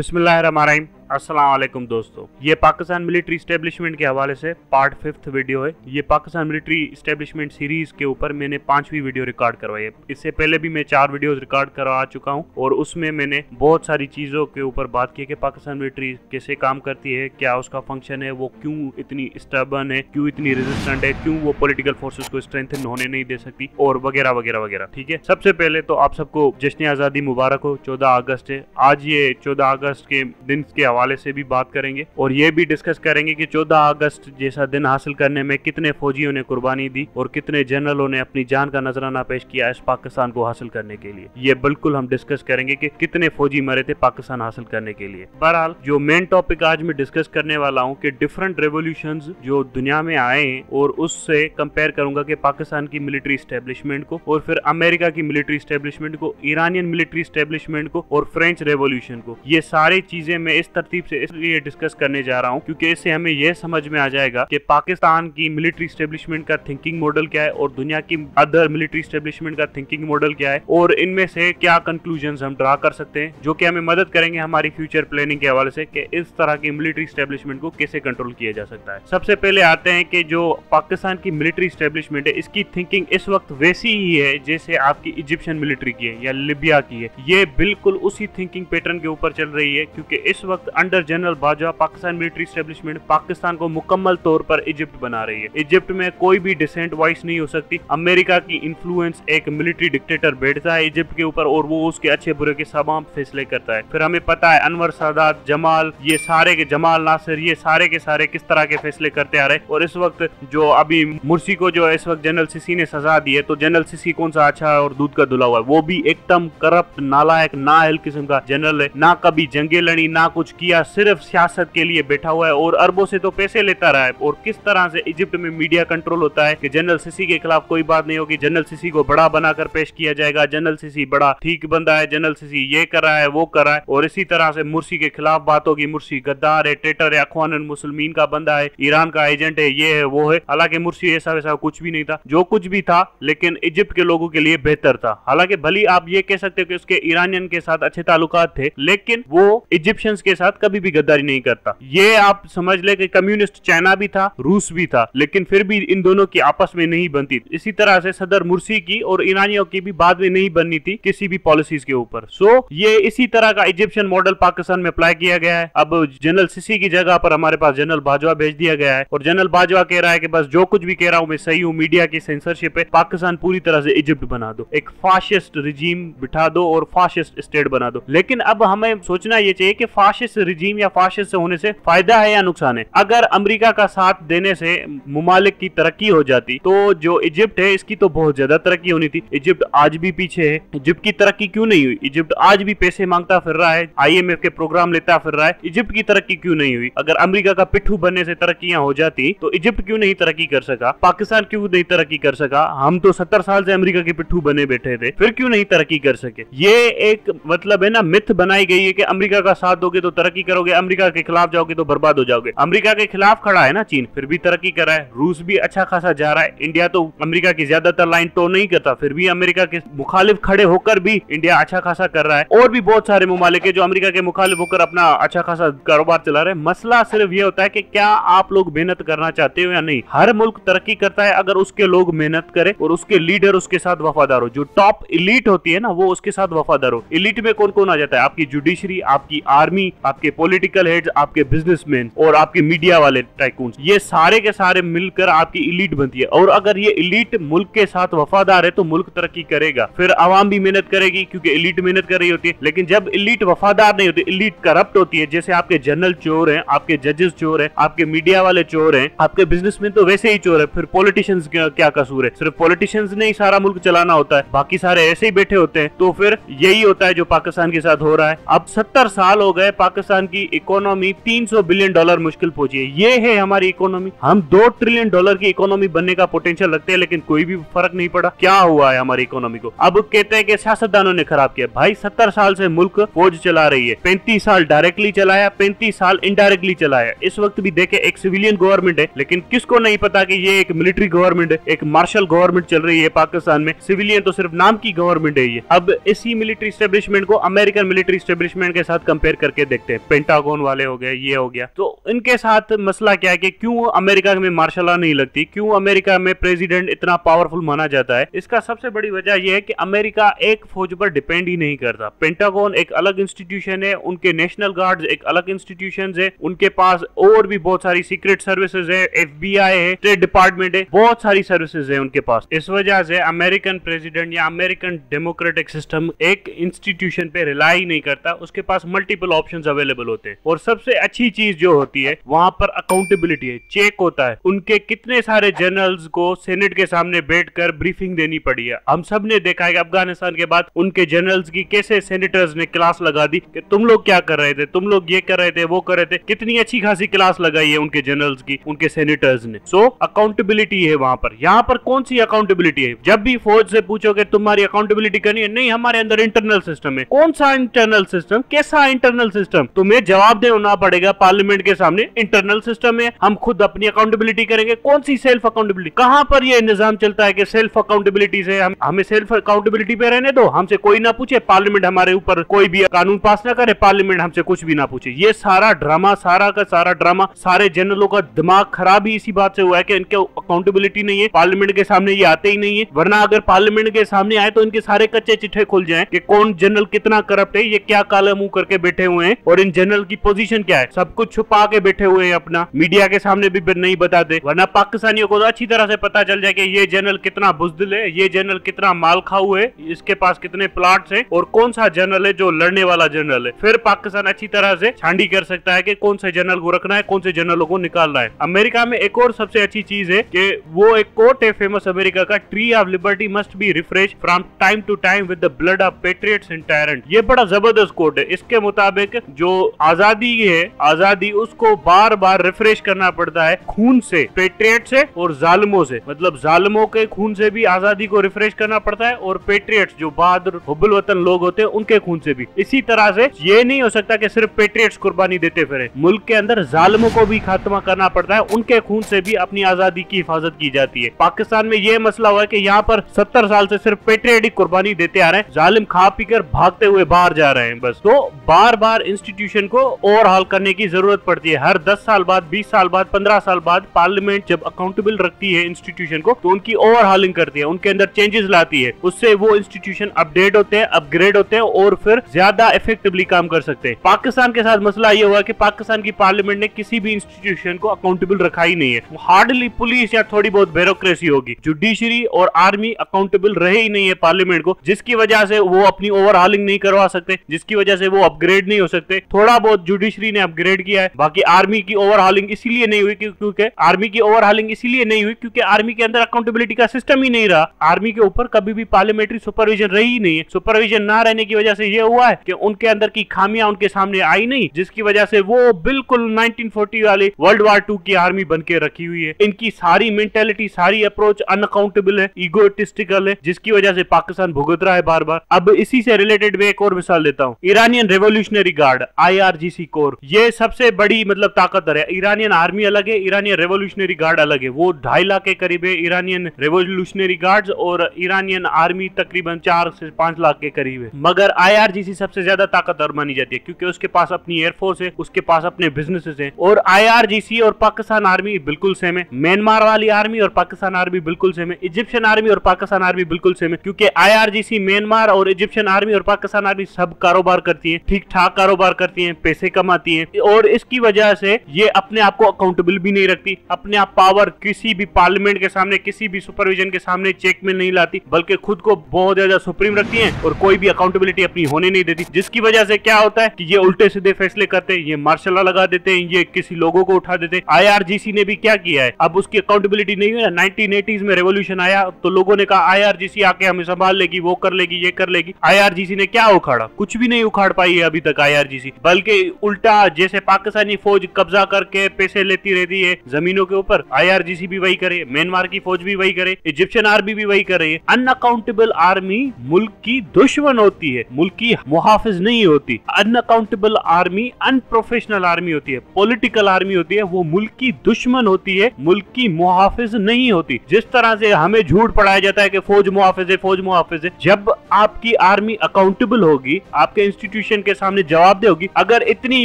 बिस्मिल्लाहिर्रहमानिर्रहीम। वालेकुम दोस्तों। ये पाकिस्तान मिलिट्री स्टेब्लिशमेंट के हवाले से पार्ट फिफ्थ वीडियो है। ये पाकिस्तान मिलिट्री स्टेब्लिशमेंट सीरीज़ के ऊपर मैंने पांचवी वीडियो रिकॉर्ड करवाई है। इससे पहले भी मैं चार वीडियोस रिकॉर्ड करवा चुका हूँ और उसमें मैंने बहुत सारी चीज़ों के ऊपर बात की कि पाकिस्तान मिलिट्री कैसे काम करती है, क्या उसका फ़ंक्शन है, वो क्यों इतनी स्टर्बन है, क्यों इतनी रेजिस्टेंट है, क्यों वो पोलिटिकल फोर्सेज को स्ट्रेंथन होने नहीं दे सकती, और वगैरह वगैरह वगैरह। ठीक है? सबसे पहले तो आप सबको जश्न आज़ादी मुबारक हो, चौदह अगस्त है। आज ये चौदह अगस्त के दिन के हवाले से भी बात करेंगे और ये भी डिस्कस करेंगे कि 14 अगस्त जैसा दिन हासिल करने में कितने फौजियों ने कुर्बानी दी और कितने जनरलों ने अपनी जान का नजराना पेश किया इस पाकिस्तान को हासिल करने के लिए। ये बिल्कुल हम डिस्कस करेंगे कि कितने फौजी मरे थे पाकिस्तान हासिल करने के लिए। बहरहाल, जो मेन टॉपिक आज मैं डिस्कस करने वाला हूँ कि डिफरेंट रेवोल्यूशन जो दुनिया में आए हैं और उससे कंपेयर करूँगा कि पाकिस्तान की मिलिट्री स्टेब्लिशमेंट को और फिर अमेरिका की मिलिट्री स्टेब्लिशमेंट को, ईरानियन मिलिट्री स्टेब्लिशमेंट को और फ्रेंच रेवोल्यूशन को। ये सारी चीज़ें मैं इस तरतीब से इसलिए डिस्कस करने जा रहा हूँ क्योंकि इससे हमें यह समझ में आ जाएगा कि पाकिस्तान की मिलिट्री स्टेब्लिशमेंट का थिंकिंग मॉडल क्या है और दुनिया की अदर मिलिट्री स्टेब्लिशमेंट का थिंकिंग मॉडल क्या है और इनमें से क्या कंक्लूजन हम ड्रा कर सकते हैं, जो कि हमें मदद करेंगे हमारी फ्यूचर प्लानिंग के हवाले से कि इस तरह की मिलिट्री स्टेब्लिशमेंट को कैसे कंट्रोल किया जा सकता है। सबसे पहले आते हैं कि जो पाकिस्तान की मिलिट्री स्टेब्लिशमेंट है, इसकी थिंकिंग इस वक्त वैसी ही है जैसे आपकी इजिप्शियन मिलिट्री की है या लिबिया की है। ये बिल्कुल उसी थिंकिंग पैटर्न के ऊपर चल रही है, क्योंकि इस वक्त under general Bajwa Pakistan military establishment Pakistan को मुकम्मल तौर पर इजिप्ट बना रही है। इजिप्ट में कोई भी डिसेंट वॉइस नहीं हो सकती। अमेरिका की इन्फ्लुएंस एक मिलिट्री डिक्टेटर बैठता है इजिप्ट के ऊपर और वो उसके अच्छे बुरे के तमाम फैसले करता है। फिर हमें पता है अनवर सादात, जमाल, ये सारे के जमाल नासिर, ये सारे के सारे किस तरह के फैसले करते आ रहे और इस वक्त जो अभी मुर्सी को जो इस वक्त जनरल सिसी ने सजा दी है तो जनरल सिसी कौन सा अच्छा और दूध का धुला हुआ है? वो भी एकदम करप्ट नालायक, नाहल किस्म का जनरल है। ना कभी जंगे लड़ी, ना कुछ किया। सिर्फ़ सियासत के लिए बैठा हुआ है और अरबों से तो पैसे लेता रहा है। और किस तरह से इजिप्ट में मीडिया कंट्रोल होता है कि जनरल सिसी के खिलाफ कोई बात नहीं होगी, जनरल सिसी को बड़ा बनाकर पेश किया जाएगा। जनरल सिसी बड़ा ठीक बंदा है, जनरल सिसी ये कर रहा है, वो कर रहा है। और इसी तरह से मुर्सी के खिलाफ बात होगी। मुर्सी गद्दार है ट्रेटर है अखवान मुसलमीन का बंदा है, ईरान का एजेंट है, ये है, वो है। हालाँकि मुर्सी ऐसा वैसा कुछ भी नहीं था। जो कुछ भी था, लेकिन इजिप्ट के लोगों के लिए बेहतर था। हालाँकि भली आप ये कह सकते हो कि उसके ईरानियन के साथ अच्छे ताल्लुकात थे, लेकिन वो इजिप्शियंस के साथ कभी भी गद्दारी नहीं करता। ये आप समझ ले कि कम्युनिस्ट चाइना भी था, रूस भी था, लेकिन फिर भी इन दोनों की आपस में नहीं बनती इसी तरह से सदर मुर्सी की और ईरानियों की भी बाद में नहीं बननी थी किसी भी पॉलिसीज़ के ऊपर। सो ये इसी तरह का इजिप्शियन मॉडल पाकिस्तान में अप्लाई किया गया है। अब जनरल सिसी की जगह पर हमारे पास जनरल बाजवा भेज दिया गया है और जनरल बाजवा कह रहा है कि बस जो कुछ भी कह रहा हूँ मैं सही हूँ मीडिया की सेंसरशिप है। पाकिस्तान पूरी तरह से इजिप्ट बना दो। एक फाशिस्ट रिजीम बिठा दो और फाशिस्ट स्टेट बना दो। लेकिन अब हमें सोचना ये चाहिए कि फाशिस्ट रिजीम या फाशिस्ट होने से फ़ायदा है या नुकसान है? अगर अमेरिका का साथ देने से मुमालिक की तरक्की हो जाती तो जो इजिप्ट है, इसकी तो बहुत ज़्यादा तरक्की होनी थी। इजिप्ट आज भी पीछे है। इजिप्ट की तरक्की क्यों नहीं हुई? इजिप्ट आज भी पैसे माँगता फिर रहा है आईएमएफ के प्रोग्राम लेता फिर रहा है। इजिप्ट की तरक्की क्यों नहीं हुई? अगर अमेरिका का पिट्ठू बनने से तरक्कियाँ हो जाती तो इजिप्ट क्यों नहीं तरक्की कर सका? पाकिस्तान क्यों नहीं तरक्की कर सका? हम तो सत्तर साल से अमरीका के पिट्ठू बने बैठे थे, फिर क्यों नहीं तरक्की कर सके? ये एक मतलब है ना मिथ बनाई गई है कि अमेरिका का साथ दोगे तो तरक्की करोगे, अमेरिका के खिलाफ जाओगे तो बर्बाद हो जाओगे। अमेरिका के खिलाफ खड़ा है ना चीन, फिर भी तरक्की कर रहा है। रूस भी अच्छा खासा जा रहा है। इंडिया तो अमेरिका की ज़्यादातर लाइन तो नहीं करता, फिर भी अमेरिका के मुखालिफ खड़े होकर भी इंडिया अच्छा खासा कर रहा है। और भी बहुत सारे ममालिक है जो अमेरिका के मुखालिफ होकर अपना अच्छा खासा कारोबार चला रहे मसला सिर्फ़ ये होता है की क्या आप लोग मेहनत करना चाहते हो या नहीं। हर मुल्क तरक्की करता है, अगर उसके लोग मेहनत करे और उसके लीडर उसके साथ वफादार हो। जो टॉप इलीट होती है ना, वो उसके साथ वफादार हो। इलीट में कौन कौन आ जाता है? आपकी जुडिशरी, आपकी आर्मी आपके पॉलिटिकल हेड्स आपके बिजनेसमैन और आपके मीडिया वाले टाइकून ये सारे के सारे मिलकर आपकी इलीट बनती है। और अगर ये इलीट मुल्क के साथ वफादार है तो मुल्क तरक्की करेगा। फिर आवाम भी मेहनत करेगी, क्योंकि इलीट मेहनत कर रही होती है। लेकिन जब इलीट वफादार नहीं होती इलीट करप्ट होती है, जैसे आपके जनरल चोर है, आपके जजेस चोर है, आपके मीडिया वाले चोर है, आपके बिजनेसमैन तो वैसे ही चोर है, फिर पॉलिटिशियंस क्या कसूर है? सिर्फ़ पॉलिटिशियंस ने ही सारा मुल्क चलाना होता है, बाकी सारे ऐसे ही बैठे होते हैं। तो फिर यही होता है जो पाकिस्तान के साथ हो रहा है। अब सत्तर साल हो गए, पाकिस्तान पाकिस्तान की इकोनॉमी 300 बिलियन डॉलर मुश्किल पहुँची है। ये है हमारी इकोनॉमी। हम दो ट्रिलियन डॉलर की इकोनॉमी बनने का पोटेंशियल रखते हैं, लेकिन कोई भी फ़र्क नहीं पड़ा। क्या हुआ है हमारी इकोनॉमी को? अब कहते हैं कि सियासतदानों ने खराब किया। भाई, सत्तर साल से मुल्क फौज चला रही है। पैंतीस साल डायरेक्टली चलाया, पैंतीस साल इनडायरेक्टली चलाया। इस वक्त भी देखे, एक सिविलियन गवर्नमेंट है, लेकिन किसको नहीं पता की ये एक मिलिट्री गवर्नमेंट है, एक मार्शल गवर्नमेंट चल रही है पाकिस्तान में। सिविलियन तो सिर्फ़ नाम की गवर्नमेंट है ये। अब इसी मिलिट्री स्टेब्लिशमेंट को अमेरिकन मिलिट्री स्टेब्लिशमेंट के साथ कंपेयर करके देखते हैं। पेंटागोन वाले हो गए, ये हो गया। तो इनके साथ मसला क्या है कि क्यों अमेरिका में मार्शल लॉ नहीं लगती? क्यों अमेरिका में प्रेसिडेंट इतना पावरफुल माना जाता है? इसका सबसे बड़ी वजह यह है कि अमेरिका एक फौज पर डिपेंड ही नहीं करता। पेंटागोन एक अलग इंस्टीट्यूशन है, उनके नेशनल गार्ड एक अलग इंस्टीट्यूशन है, उनके पास और भी बहुत सारी सीक्रेट सर्विसेज़ है एफबीआई है स्टेट डिपार्टमेंट है, बहुत सारी सर्विसेज़ है उनके पास। इस वजह से अमेरिकन प्रेसिडेंट या अमेरिकन डेमोक्रेटिक सिस्टम एक इंस्टीट्यूशन पे रिलाई नहीं करता, उसके पास मल्टीपल ऑप्शन अवेलेबल होते हैं। और सबसे अच्छी चीज़ जो होती है, वहाँ पर अकाउंटेबिलिटी है चेक होता है। उनके कितने सारे जनरल्स को सेनेट के सामने बैठकर ब्रीफिंग देनी पड़ी है। हम सबने देखा है अफ़गानिस्तान के बाद उनके जनरल्स की कैसे सेनेटर्स ने क्लास लगा दी कि तुम लोग क्या कर रहे थे, तुम लोग ये कर रहे थे, वो कर रहे थे। कितनी अच्छी खासी क्लास लगाई है उनके जनरल्स की, उनके सेनेटर्स ने। सो अकाउंटेबिलिटी है वहाँ पर। यहाँ पर कौन सी अकाउंटेबिलिटी है? जब भी फौज से पूछोगे, तुम्हारी अकाउंटेबिलिटी करनी है? नहीं, हमारे अंदर इंटरनल सिस्टम है। कौन सा इंटरनल सिस्टम कैसा इंटरनल सिस्टम तुम्हें जवाब देना पड़ेगा पार्लियामेंट के सामने। इंटरनल सिस्टम है हम खुद अपनी अकाउंटेबिलिटी करेंगे। कौन सी सेल्फ अकाउंटेबिलिटी कहाँ पर ये निज़ाम चलता है कि सेल्फ अकाउंटेबिलिटी से हम हमें सेल्फ अकाउंटेबिलिटी पे रहने दो। हमसे कोई ना पूछे, पार्लियामेंट हमारे ऊपर कोई भी कानून पास ना करे, पार्लियामेंट हमसे कुछ भी ना पूछे। ये सारा ड्रामा सारा का सारा ड्रामा सारे जनरलों का दिमाग खराब ही इसी बात से हुआ है कि इनके अकाउंटेबिलिटी नहीं है। पार्लियामेंट के सामने ये आते ही नहीं है। वरना अगर पार्लियामेंट के सामने आए तो इनके सारे कच्चे चिट्ठे खुल जाए कि कौन जनरल कितना करप्ट है, ये क्या काला मुँह करके बैठे हुए हैं और इन जनरल की पोजीशन क्या है? सब कुछ छुपा के बैठे हुए हैं अपना। मीडिया के सामने भी नहीं बताते। वरना पाकिस्तानियों को तो अच्छी तरह से पता चल जाए कि ये जनरल कितना बुजदिल है, ये जनरल कितना माल खाऊ है, इसके पास कितने प्लाट है, और कौन सा जनरल है जो लड़ने वाला जनरल है। फिर पाकिस्तान अच्छी तरह से छांडी कर सकता है कि कौन से जनरल को रखना है, कौन से जनरलों को निकालना है। अमेरिका में एक और सबसे अच्छी चीज़ है की वो एक कोर्ट है फ़ेमस अमेरिका का। Tree of liberty must be refresh from time to time with the blood of patriots and tyrant ये बड़ा ज़बरदस्त कोर्ट है। इसके मुताबिक जो आज़ादी है, आज़ादी उसको बार बार रिफ्रेश करना पड़ता है खून से पेट्रियट से और जालमों से। मतलब जालमों के खून से भी आज़ादी को रिफ्रेश करना पड़ता है और पेट्रियट्स जो बहादुर हुबुल वतन लोग होते हैं, उनके खून से भी। इसी तरह से ये नहीं हो सकता कि सिर्फ़ पेट्रियट्स कुर्बानी देते फिर। मुल्क के अंदर जालमों को भी खात्मा करना पड़ता है, उनके खून से भी अपनी आज़ादी की हिफाजत की जाती है। पाकिस्तान में यह मसला हुआ है कि यहाँ पर सत्तर साल से सिर्फ़ पेट्रियट ही कुर्बानी देते आ रहे हैं। जालिम खा पी कर भागते हुए बाहर जा रहे हैं, बस। तो बार बार इंस्टीट्यूशन को ओवरहाल करने की ज़रूरत पड़ती है। हर दस साल बाद, बीस साल बाद, पंद्रह साल बाद पार्लियामेंट जब अकाउंटेबल रखती है इंस्टीट्यूशन को तो उनकी ओवरहालिंग करती है, उनके अंदर चेंजेस लाती है। उससे वो इंस्टीट्यूशन अपडेट होते हैं अपग्रेड होते हैं और फिर ज़्यादा इफेक्टिवली काम कर सकते हैं। पाकिस्तान के साथ मसला ये हुआ की पाकिस्तान की पार्लियामेंट ने किसी भी इंस्टीट्यूशन को अकाउंटेबल रखा ही नहीं है। हार्डली पुलिस या थोड़ी बहुत ब्यूरोक्रेसी होगी। जुडिशरी और आर्मी अकाउंटेबल रहे ही नहीं है पार्लियामेंट को, जिसकी वजह से वो अपनी ओवरहालिंग नहीं करवा सकते, जिसकी वजह से वो अपग्रेड नहीं हो सकते। थोड़ा बहुत जुडिशरी ने अपग्रेड किया है। बाकी आर्मी की ओवरहालिंग इसीलिए नहीं हुई क्योंकि आर्मी की ओवरहालिंग इसीलिए नहीं हुई क्योंकि आर्मी के अंदर अकाउंटेबिलिटी का सिस्टम ही नहीं रहा। आर्मी के ऊपर कभी भी पार्लियामेंट्री सुपरविजन रही नहीं है। सुपरविजन ना रहने की वजह से ये हुआ है कि उनके अंदर की खामियाँ उनके सामने आई नहीं, जिसकी वजह से वो बिल्कुल 1940 वाली वर्ल्ड वार टू की आर्मी बन के रखी हुई है। इनकी सारी मेंटेलिटी सारी अप्रोच अनअकाउंटेबल है इगोटिस्टिकल है, जिसकी वजह से पाकिस्तान भुगत रहा है बार बार अब इसी से रिलेटेड मैं एक और मिसाल देता हूँ। Iranian revolutionary guard I corps ये सबसे बड़ी मतलब ताकतवर है। ईरानियन आर्मी अलग है ईरानियन रेवोल्यूशनरी गार्ड अलग है। वो ढाई लाख के करीब है ईरानियन रेवोल्यूशनरी गार्ड और ईरानियन आर्मी तकरीबन चार से पाँच लाख के करीब है। मगर आईआरजीसी सबसे ज़्यादा ताकतवर मानी जाती है, क्योंकि उसके पास अपनी एयरफोर्स है, उसके पास अपने बिज़नेस है और आईआरजीसी और पाकिस्तान आर्मी बिल्कुल सेम है। म्यांमार वाली आर्मी और पाकिस्तान आर्मी बिल्कुल सेम है। इजिप्शियन आर्मी और पाकिस्तान आर्मी बिल्कुल सेम है, क्योंकि आईआरजीसी म्यांमार और इजिप्शियन आर्मी और पाकिस्तान आर्मी सब कारोबार करती है ठीक ठाक कारोबार करती है, पैसे कमाती है, और इसकी वजह से ये अपने आप को अकाउंटेबल भी नहीं रखती। अपने आप पावर किसी भी पार्लियामेंट के सामने, किसी भी सुपरविजन के सामने चेक में नहीं लाती, बल्कि खुद को बहुत ज़्यादा सुप्रीम रखती है और कोई भी अकाउंटेबिलिटी अपनी होने नहीं देती। जिसकी वजह से क्या होता है कि ये उल्टे सीधे फैसले करते हैं, ये मार्शल लगा देते हैं, ये किसी लोगों को उठा देते हैं। आईआरजीसी ने भी क्या किया है? अब उसकी अकाउंटेबिलिटी नहीं है। नाइनटीन में रेवोल्यूशन आया तो लोगों ने कहा आईआरजीसी आके हमें संभाल लेगी, वो कर लेगी, ये कर लेगी। आईआरजीसी ने क्या उखाड़ा? कुछ भी नहीं उखाड़ पाई है अभी तक आईआरजीसी बल्कि उल्टा, जैसे पाकिस्तानी फौज कब्जा करके पैसे लेती रहती है, जमीनों के ऊपर। आईआरजीसी भी वही करे म्यांमार की फौज भी वही करे इजिप्शियन आर्मी भी वही करे। अनअकाउंटेबल आर्मी मुल्क की दुश्मन होती है, मुल्क की मुहाफिज नहीं होती। अनअकाउंटेबल आर्मी अनप्रोफेशनल आर्मी होती है पॉलिटिकल आर्मी होती है, वो मुल्क की दुश्मन होती है, मुल्क की मुहाफिज नहीं होती। जिस तरह से हमें झूठ पढ़ाया जाता है कि फौज मुहाफिज है, फौज मुहाफिज है, जब आपकी आर्मी अकाउंटेबल होगी, आपके इंस्टीट्यूशन के सामने जवाब दे होगी अगर इतनी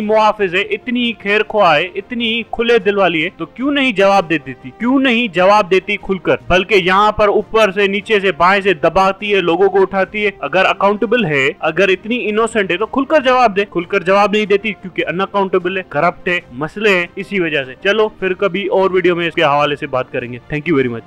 मुहाफिज है इतनी खैर खुआ है इतनी खुले दिल वाली है तो क्यों नहीं जवाब देती? क्यों नहीं जवाब देती खुलकर? बल्कि यहाँ पर ऊपर से, नीचे से, बाएँ से दबाती है, लोगों को उठाती है। अगर अकाउंटेबल है, अगर इतनी इनोसेंट है तो खुलकर जवाब दे। खुलकर जवाब नहीं देती, क्योंकि अनअकाउंटेबल है करप्ट है, मसले हैं, इसी वजह से। चलो, फिर कभी और वीडियो में इसके हवाले से बात करेंगे। Thank you very much